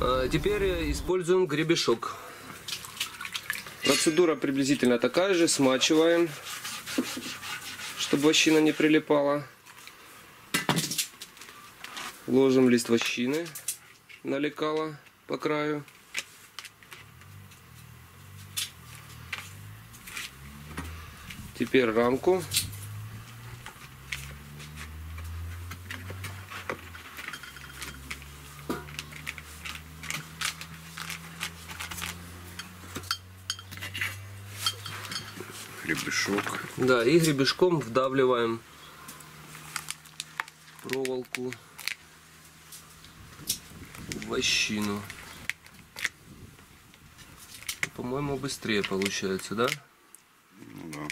А Теперь э, используем гребешок. Процедура приблизительно такая же. Смачиваем, чтобы вощина не прилипала. Ложим лист вощины на лекало по краю. Теперь рамку. Гребешок. Да, и гребешком вдавливаем проволоку в вощину. По-моему, быстрее получается, да? Ну да.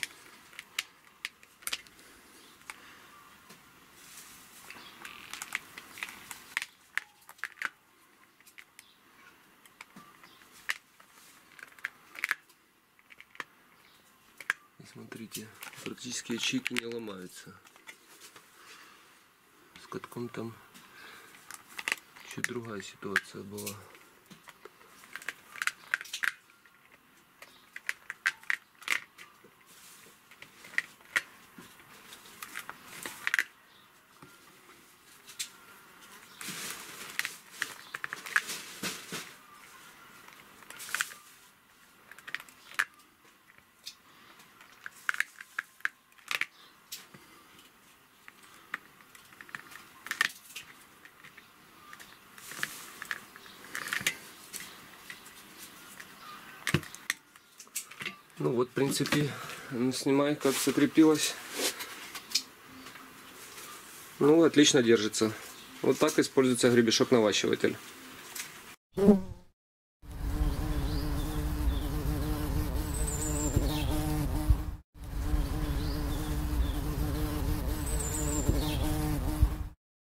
И смотрите, практически ячейки не ломаются. С катком там чуть другая ситуация была. Ну вот, в принципе, снимай, как закрепилось. Ну, отлично держится. Вот так используется гребешок-наващиватель.